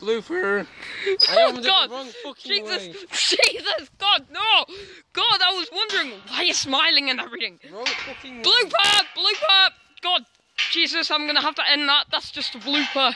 Blooper. I Oh God! Jesus! way. Jesus! God, no! God, I was wondering why you're smiling and everything. Wrong fucking way. Blooper! God, Jesus, I'm gonna have to end that. That's just a blooper.